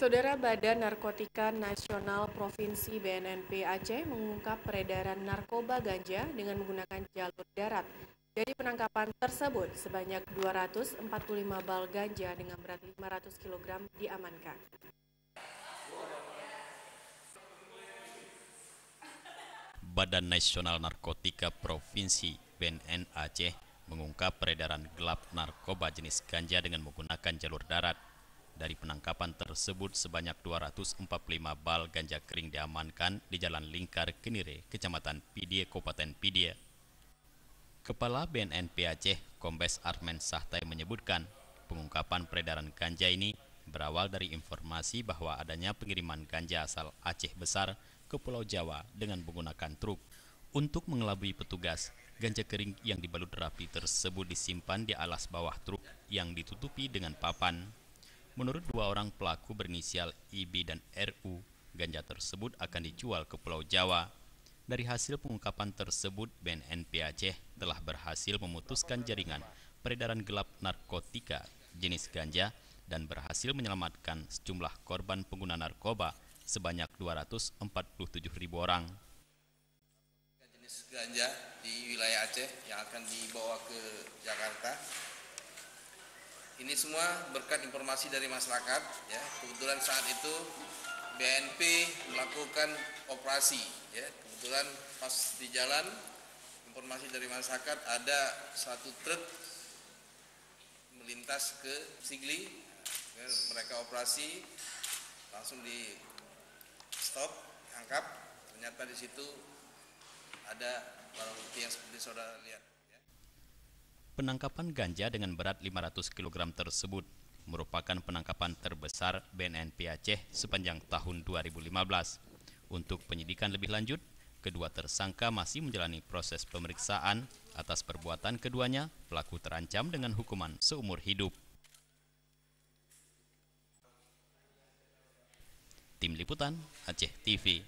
Saudara Badan Narkotika Nasional Provinsi BNNP Aceh mengungkap peredaran narkoba ganja dengan menggunakan jalur darat. Dari penangkapan tersebut, sebanyak 245 bal ganja dengan berat 500 kg diamankan. Badan Nasional Narkotika Provinsi BNN Aceh mengungkap peredaran gelap narkoba jenis ganja dengan menggunakan jalur darat. Dari penangkapan tersebut sebanyak 245 bal ganja kering diamankan di Jalan Lingkar Kenire, Kecamatan Pidie, Kabupaten Pidie. Kepala BNNP Aceh, Kombes Armen Sahtai menyebutkan, pengungkapan peredaran ganja ini berawal dari informasi bahwa adanya pengiriman ganja asal Aceh Besar ke Pulau Jawa dengan menggunakan truk. Untuk mengelabui petugas, ganja kering yang dibalut rapi tersebut disimpan di alas bawah truk yang ditutupi dengan papan. Menurut dua orang pelaku berinisial IB dan RU, ganja tersebut akan dijual ke Pulau Jawa. Dari hasil pengungkapan tersebut, BNNP Aceh telah berhasil memutuskan jaringan peredaran gelap narkotika jenis ganja dan berhasil menyelamatkan sejumlah korban pengguna narkoba sebanyak 247 ribu orang. Jenis ganja di wilayah Aceh yang akan dibawa ke Jakarta ini semua berkat informasi dari masyarakat. Ya, kebetulan saat itu BNP melakukan operasi. Ya, kebetulan pas di jalan informasi dari masyarakat ada satu truk melintas ke Sigli. Ya, mereka operasi langsung di stop, angkap. Ternyata di situ ada barang bukti yang seperti saudara lihat. Penangkapan ganja dengan berat 500 kg tersebut merupakan penangkapan terbesar BNNP Aceh sepanjang tahun 2015. Untuk penyidikan lebih lanjut, kedua tersangka masih menjalani proses pemeriksaan atas perbuatan keduanya, pelaku terancam dengan hukuman seumur hidup. Tim Liputan Aceh TV